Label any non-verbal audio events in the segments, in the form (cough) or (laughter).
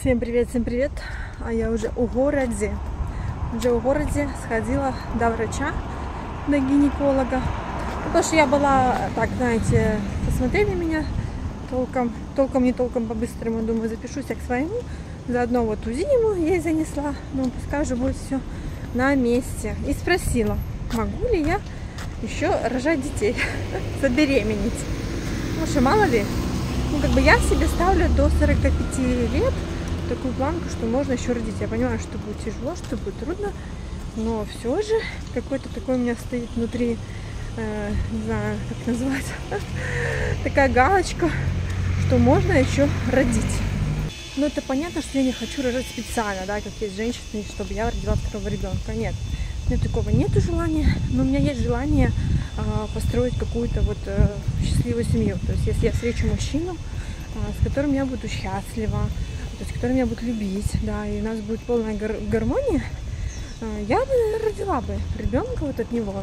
Всем привет, всем привет. А я уже у городе. Уже у городе сходила до врача, до гинеколога. Потому что я была, так, знаете, посмотрели меня толком, толком не толком по-быстрому, думаю, запишусь я к своему. Заодно вот УЗИ ему ей занесла. Ну, пускай уже будет все на месте. И спросила, могу ли я еще рожать детей, (laughs) забеременеть. Потому что мало ли, ну, как бы я себе ставлю до 45 лет такую планку, что можно еще родить. Я понимаю, что будет тяжело, что будет трудно, но все же какой-то такой у меня стоит внутри, э, не знаю, как назвать, (laughs) такая галочка, что можно еще родить. Но это понятно, что я не хочу рожать специально, да, как есть женщины, чтобы я родила второго ребенка. Нет, у меня такого нет желания, но у меня есть желание э, построить какую-то вот э, счастливую семью. То есть, если я встречу мужчину, э, с которым я буду счастлива, то есть, который меня будет любить, да, и у нас будет полная гар гармония, я бы, наверное, родила бы ребенка вот от него.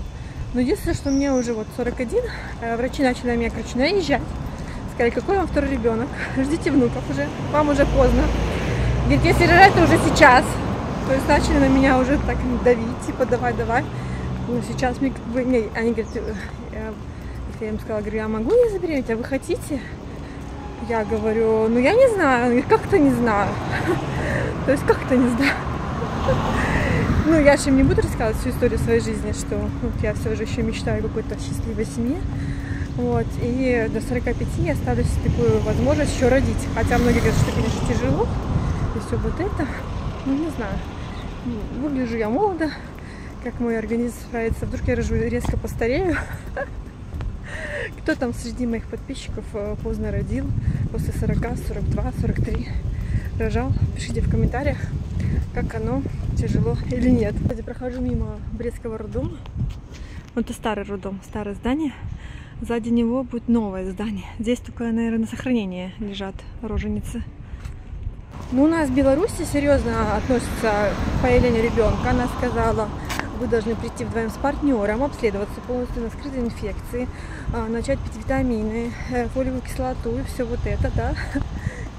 Но единственное, что мне уже вот 41, врачи начали на меня, короче, наезжать. Сказали, какой вам второй ребенок? Ждите внуков уже, вам уже поздно. Говорит, если рожать, то уже сейчас. То есть начали на меня уже так давить, типа, давай, давай. Ну, сейчас мне как бы, не, они говорят, я, я им сказала, говорю, я могу не забеременеть, а вы хотите? Я говорю, ну я не знаю, как-то не знаю. (laughs) То есть как-то не знаю. Ну, я же им не буду рассказывать всю историю своей жизни, что вот я все же еще мечтаю о какой-то счастливой семье. Вот, и до 45 я ставлю себе такую возможность еще родить. Хотя многие говорят, что, конечно, тяжело. И все вот это. Ну, не знаю. Выгляжу я молодо. Как мой организм справится. Вдруг я рожу резко постарею. (laughs) Кто там среди моих подписчиков э, поздно родил, после 40, 42, 43 рожал? Пишите в комментариях, как оно, тяжело или нет. Я прохожу мимо Брестского роддома. Это старый роддом, старое здание. Сзади него будет новое здание. Здесь только, наверное, на сохранение лежат роженицы. Ну, у нас в Беларуси серьезно относятся к появлению ребенка. Она сказала, вы должны прийти вдвоем с партнером, обследоваться полностью на скрытые инфекции, а, начать пить витамины, э, фолиевую кислоту и все вот это, да.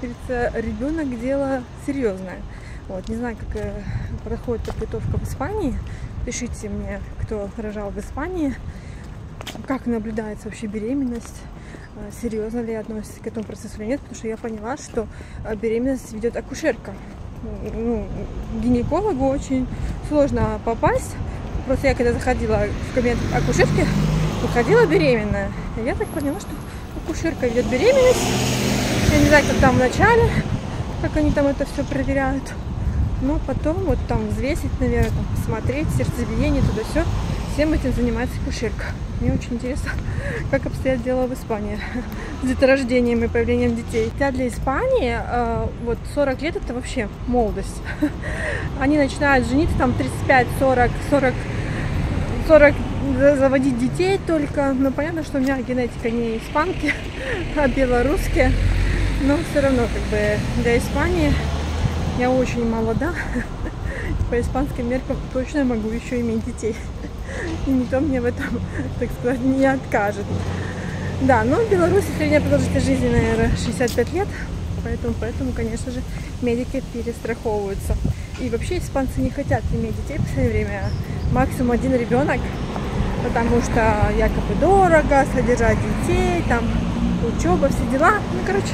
(laughs) Ребенок дело серьезное. Вот, не знаю, как э, проходит подготовка в Испании. Пишите мне, кто рожал в Испании, как наблюдается вообще беременность, э, серьезно ли относится к этому процессу или нет, потому что я поняла, что беременность ведет акушерка. Ну, гинекологу очень сложно попасть, Просто я когда заходила в кабинет акушерки, выходила беременная. Я так поняла, что акушерка ведет беременность. Я не знаю, как там в начале, как они там это все проверяют. Но потом вот там взвесить, наверное, там, посмотреть, сердцебиение, туда все. Всем этим занимается акушерка. Мне очень интересно, как обстоят дела в Испании с деторождением и появлением детей. Хотя для Испании э, вот 40 лет это вообще молодость. Они начинают жениться там 35, 40, 40 40 заводить детей только. Но понятно, что у меня генетика не испанки, а белорусские. Но все равно, как бы, для Испании я очень молода. По испанским меркам точно могу еще иметь детей. И никто мне в этом, так сказать, не откажет. Да, но в Беларуси средняя продолжительность жизни, наверное, 65 лет. Поэтому, поэтому, конечно же, медики перестраховываются. И вообще испанцы не хотят иметь детей в последнее время. Максимум один ребенок, потому что якобы дорого, содержать детей, там учеба, все дела. Ну, короче,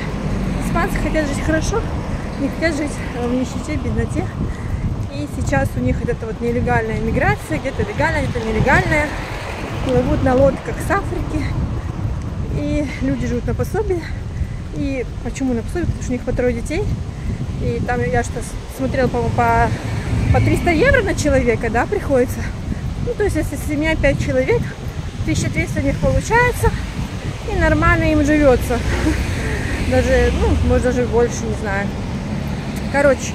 испанцы хотят жить хорошо, не хотят жить в нищете, бедноте. И сейчас у них это вот нелегальная миграция, где-то легальная, где-то нелегальная. Плывут на лодках с Африки. И люди живут на пособие. И почему на пособие? Потому что у них по трое детей. И там я что смотрела, по-моему, по, по 300 евро на человека, да, приходится. Ну, то есть, если семья 5 человек, 1200 у них получается, и нормально им живется. (laughs) Даже, ну, может, даже больше, не знаю. Короче,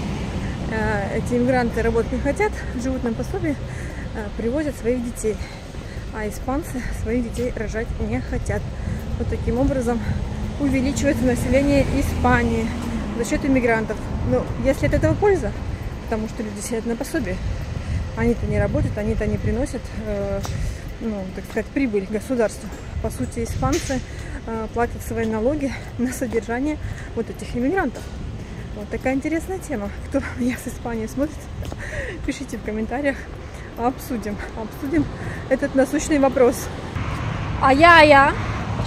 эти иммигранты работать не хотят, живут на пособии, э, привозят своих детей. А испанцы своих детей рожать не хотят. Вот таким образом увеличивается население Испании за счет иммигрантов. Но если от этого польза, потому что люди сидят на пособии, они-то не работают, они-то не приносят, э, ну, так сказать, прибыль государству. По сути, испанцы э, платят свои налоги на содержание вот этих иммигрантов. Вот такая интересная тема. (laughs) Кто меня с Испании смотрит, пишите в комментариях. Обсудим, обсудим этот насущный вопрос. А я, я,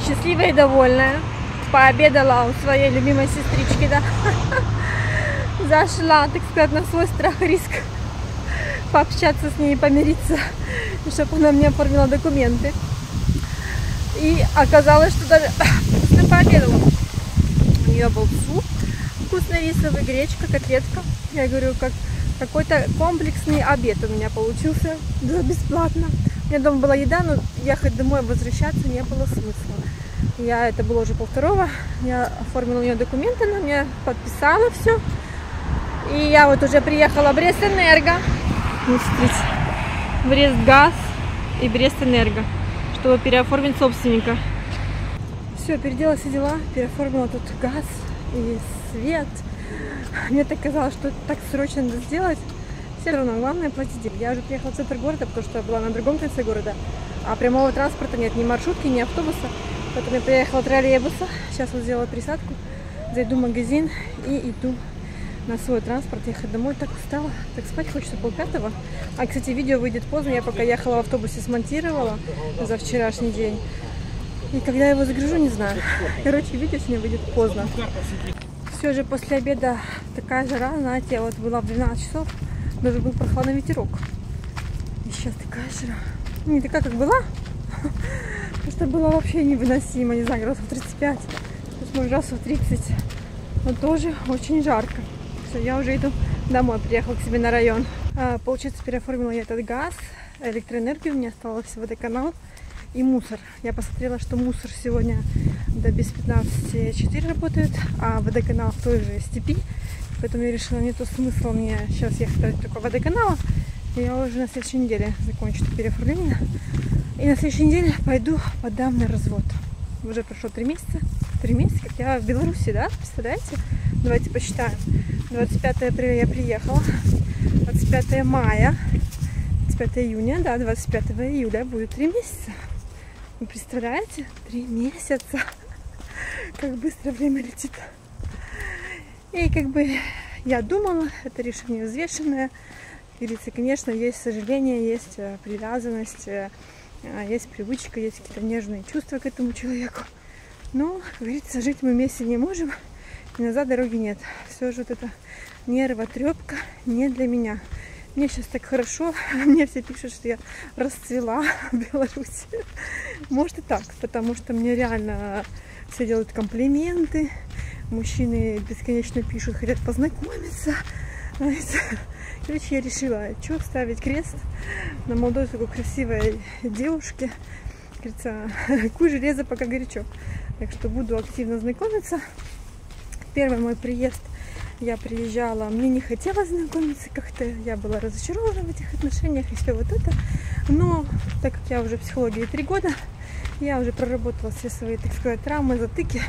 счастливая и довольная, пообедала у своей любимой сестрички, да. (laughs) Зашла, так сказать, на свой страх и риск пообщаться с ней помириться, чтобы она мне оформила документы. И оказалось, что даже (coughs) пообедала. У нее был суп, вкусный рисовый, гречка, котлетка. Я говорю, как какой-то комплексный обед у меня получился. Да, бесплатно. У меня дома была еда, но ехать домой, возвращаться не было смысла. Я, это было уже полвторого, я оформила у нее документы, она мне подписала все. И я вот уже приехала в Брест-Энерго. Ну, смотрите, Брест-Газ и Брест-Энерго, чтобы переоформить собственника. Все, переделала все дела, переоформила тут газ и свет. Мне так казалось, что так срочно надо сделать. Все равно, главное платить деньги. Я уже приехала в центр города, потому что я была на другом конце города. А прямого транспорта нет, ни маршрутки, ни автобуса. Поэтому я приехала троллейбуса. Сейчас вот сделала присадку. Зайду в магазин и иду на свой транспорт ехать домой. Так устала. Так спать хочется пол пятого. А, кстати, видео выйдет поздно. Я пока ехала в автобусе, смонтировала за вчерашний день. И когда я его загружу, не знаю. Короче, видео сегодня выйдет поздно. Все же после обеда такая жара, знаете, вот была в 12 часов, даже был прохладный ветерок. И сейчас такая жара. Не такая, как была. (laughs) Просто было вообще невыносимо, не знаю, градусов 35. Сейчас может градусов 30. Но тоже очень жарко. Все, я уже иду домой, приехала к себе на район. А, получается, переоформила я этот газ, электроэнергию, у меня остался водоканал и мусор. Я посмотрела, что мусор сегодня до без 15.4 работает, а водоканал в той же степи. Поэтому я решила, нету смысла мне сейчас ехать только водоканала. Я уже на следующей неделе закончу переоформление. И на следующей неделе пойду подам на развод. Уже прошло три месяца. Три месяца, как я в Беларуси, да? Представляете? Давайте посчитаем. 25 апреля я приехала. 25 мая. 25 июня, да, 25 июля будет три месяца. Вы представляете? Три месяца. Как быстро время летит. И как бы я думала, это решение взвешенное. Говорится, конечно, есть сожаление, есть э, привязанность, э, есть привычка, есть какие-то нежные чувства к этому человеку. Но, как говорится, жить мы вместе не можем, и назад дороги нет. Все же вот это нервотрепка не для меня. Мне сейчас так хорошо, (laughs) мне все пишут, что я расцвела (laughs) в Беларуси. Может и так, потому что мне реально все делают комплименты, мужчины бесконечно пишут, хотят познакомиться. Короче, я решила, что ставить крест на молодой такой красивой девушке. Говорится, куй железо, пока горячо. Так что буду активно знакомиться. Первый мой приезд я приезжала, мне не хотелось знакомиться как-то, я была разочарована в этих отношениях и все вот это. Но так как я уже в психологии три года, я уже проработала все свои, так сказать, травмы, затыки.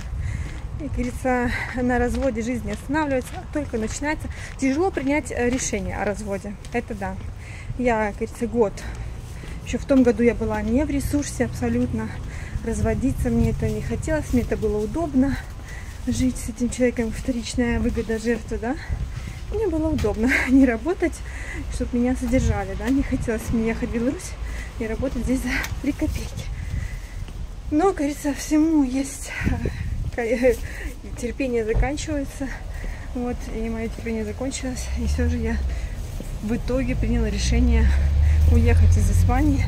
И, говорится, на разводе жизнь останавливается, а только начинается. Тяжело принять э, решение о разводе. Это да. Я, говорится, год. Еще в том году я была не в ресурсе абсолютно. Разводиться мне это не хотелось, мне это было удобно жить с этим человеком, вторичная выгода жертвы, да, мне было удобно (laughs) не работать, чтобы меня содержали, да, не хотелось мне ехать в Беларусь и работать здесь за 3 копейки. Но, говорится, всему есть э, терпение заканчивается, вот, и мое терпение закончилось, и все же я в итоге приняла решение уехать из Испании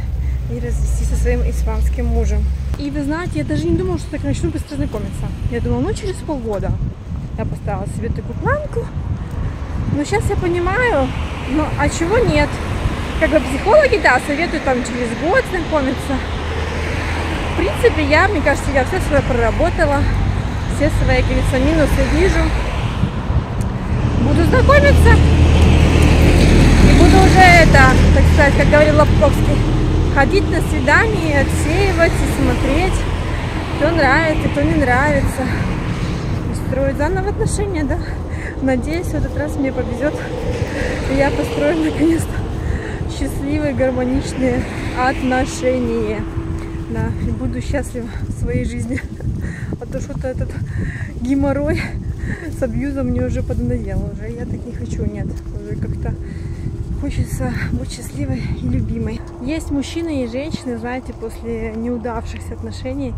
и развестись со своим испанским мужем. И вы знаете, я даже не думала, что так начну быстро знакомиться. Я думала, ну через полгода. Я поставила себе такую планку. Но сейчас я понимаю, ну а чего нет? Как бы психологи, да, советуют там через год знакомиться. Принципе, я, мне кажется, я все свое проработала. Все свои, говорится, минусы вижу. Буду знакомиться. И буду уже это, так сказать, как говорил Лобковский, ходить на свидание, отсеивать и смотреть, кто нравится, кто не нравится. И строить заново отношения, да. Надеюсь, в этот раз мне повезет. И я построю наконец-то счастливые, гармоничные отношения. Да, и буду счастлива в своей жизни. А то что-то этот геморрой с абьюзом мне уже поднадоело. Уже я так не хочу, нет. Уже как-то хочется быть счастливой и любимой. Есть мужчины и женщины, знаете, после неудавшихся отношений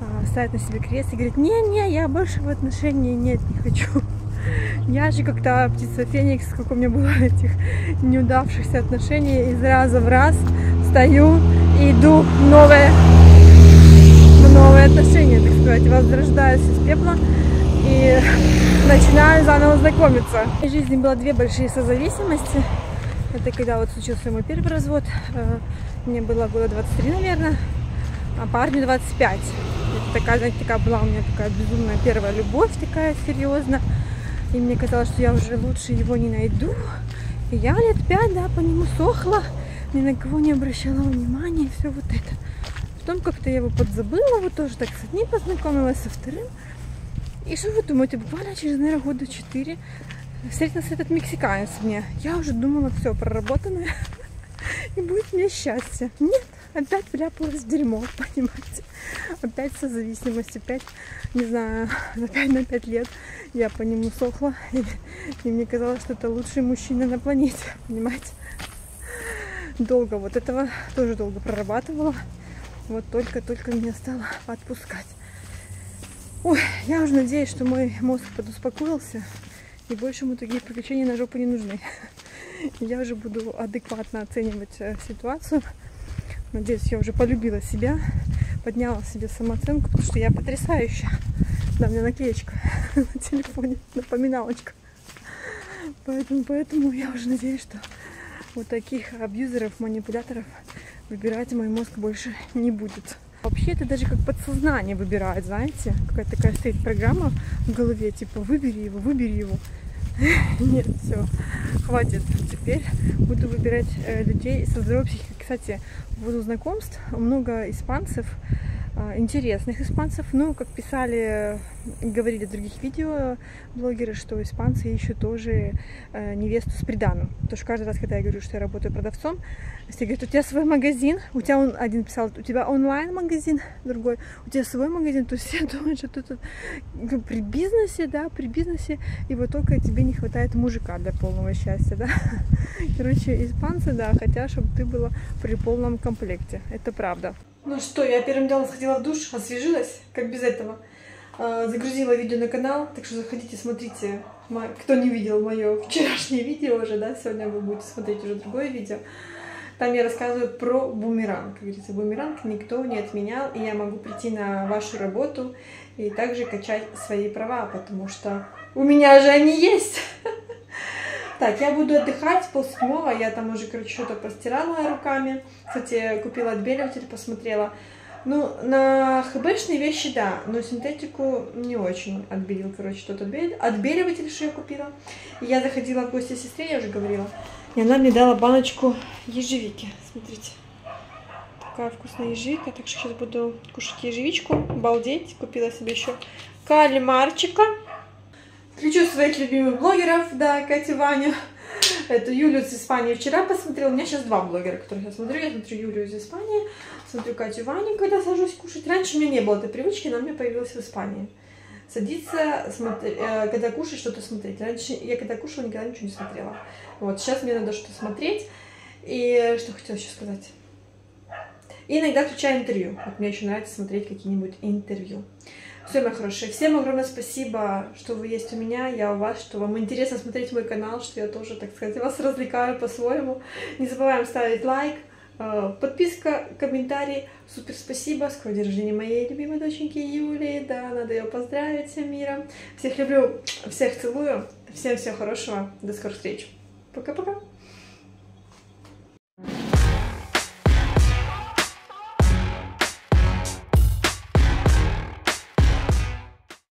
а, ставят на себе крест и говорят, не-не, я больше в отношении нет, не хочу. Я же как то птица Феникс, сколько у меня было этих неудавшихся отношений, из раза в раз стою иду в новое новые отношения, так сказать, возрождаюсь из пепла и начинаю заново знакомиться. В моей жизни было две большие созависимости. Это когда вот случился мой первый развод, э, мне было года 23, наверное, а парню 25. Это такая, знаете, такая была у меня такая безумная первая любовь, такая серьезная. И мне казалось, что я уже лучше его не найду. И я лет пять, да, по нему сохла, ни на кого не обращала внимания, все вот это. Потом как-то я его подзабыла, вот тоже так с одним познакомилась, со вторым. И что вы думаете, буквально через, наверное, года четыре встретился этот мексиканец мне. Я уже думала, все, проработанное, (laughs) и будет мне счастье. Нет, опять вляпалась в дерьмо, (laughs) понимаете. Опять созависимость, опять, не знаю, (laughs) опять на пять лет я по нему сохла. И, и мне казалось, что это лучший мужчина на планете, понимаете. Долго вот этого тоже долго прорабатывала. Вот только-только меня стало отпускать. Ой, я уже надеюсь, что мой мозг подуспокоился, и больше ему такие приключения на жопу не нужны. (laughs) Я уже буду адекватно оценивать э, ситуацию. Надеюсь, я уже полюбила себя, подняла себе самооценку, потому что я потрясающая. Да, у меня наклеечка (laughs) на телефоне, напоминалочка. Поэтому, поэтому я уже надеюсь, что вот таких абьюзеров, манипуляторов выбирать мой мозг больше не будет. Вообще это даже как подсознание выбирает, знаете, какая-то такая стоит программа в голове, типа выбери его, выбери его. (laughs) Нет, все, хватит. Теперь буду выбирать э, людей со здоровой психикой. Кстати, в знакомств много испанцев интересных испанцев. Ну, как писали, говорили в других видео блогеры, что испанцы ищут тоже э, невесту с приданым. Потому что каждый раз, когда я говорю, что я работаю продавцом, все говорят, у тебя свой магазин, у тебя он один писал, у тебя онлайн-магазин, другой, у тебя свой магазин, то есть (laughs) все думают, что ты тут ну, при бизнесе, да, при бизнесе, и вот только тебе не хватает мужика для полного счастья, да. (laughs) Короче, испанцы, да, хотят, чтобы ты была при полном комплекте, это правда. Ну что, я первым делом сходила в душ, освежилась, как без этого. А, загрузила видео на канал, так что заходите, смотрите. Кто не видел мое вчерашнее видео уже, да, сегодня вы будете смотреть уже другое видео. Там я рассказываю про бумеранг. Как говорится, бумеранг никто не отменял, и я могу прийти на вашу работу и также качать свои права, потому что у меня же они есть. (laughs) Так, я буду отдыхать полседьмого. Я там уже, короче, что-то постирала руками. Кстати, купила отбеливатель, посмотрела. Ну, на хбшные вещи, да, но синтетику не очень отбелил, короче, тот отбель... отбеливатель, что я купила. Я заходила к гости сестре, я уже говорила, и она мне дала баночку ежевики. Смотрите, такая вкусная ежевика, так что сейчас буду кушать ежевичку, балдеть. Купила себе еще кальмарчика. Включу своих любимых блогеров, да, Катю Ваню. Эту Юлю из Испании вчера посмотрела. У меня сейчас два блогера, которых я смотрю. Я смотрю Юлю из Испании, смотрю Катю Ваню, когда сажусь кушать. Раньше у меня не было этой привычки, но у меня появилась в Испании. Садиться, смотри, э, когда кушать, что-то смотреть. Раньше я когда кушала, никогда ничего не смотрела. Вот, сейчас мне надо что-то смотреть. И что хотела еще сказать? И иногда включаю интервью. Вот мне еще нравится смотреть какие-нибудь интервью. Все, мои хорошие, всем огромное спасибо, что вы есть у меня, я у вас, что вам интересно смотреть мой канал, что я тоже, так сказать, вас развлекаю по-своему. Не забываем ставить лайк, э, подписка, комментарий. Супер спасибо, скоро день рождения моей любимой доченьки Юлии, да, надо ее поздравить всем миром. Всех люблю, всех целую, всем всего хорошего, до скорых встреч. Пока-пока.